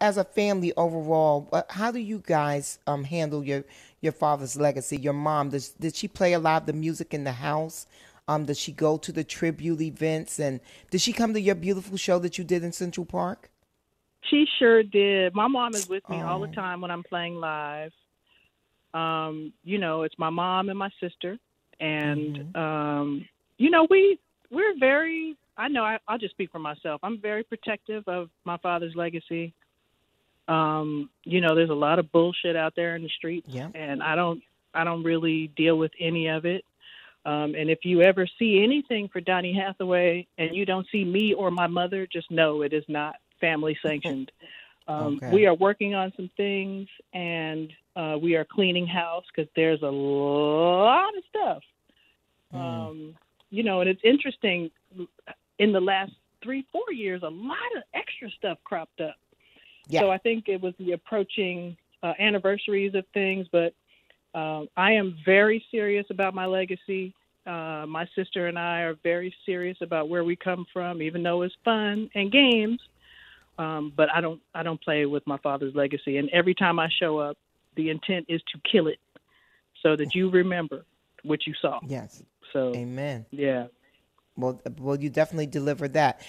as a family overall, uh, how do you guys um, handle your your father's legacy? Your mom does did she play a lot of the music in the house? Um, does she go to the tribute events and did she come to your beautiful show that you did in Central Park? She sure did. My mom is with me all the Oh. time when I'm playing live. Um, you know, it's my mom and my sister, and Mhm. um, you know, we we're very. I know. I, I'll just speak for myself. I'm very protective of my father's legacy. Um, you know, there's a lot of bullshit out there in the streets, Yeah. and I don't. I don't really deal with any of it. Um, and if you ever see anything for Donny Hathaway and you don't see me or my mother, just know it is not family sanctioned. Um, Okay. We are working on some things and uh, we are cleaning house because there's a lot of stuff. Mm. Um, you know, and it's interesting. In the last three, four years, a lot of extra stuff cropped up. Yeah. So I think it was the approaching uh, anniversaries of things, but um, I am very serious about my legacy. Uh, my sister and I are very serious about where we come from, even though it's fun and games. Um, but I don't, I don't play with my father's legacy. And every time I show up, the intent is to kill it, so that you remember what you saw. Yes. So Amen. yeah. Well, well, you definitely delivered that.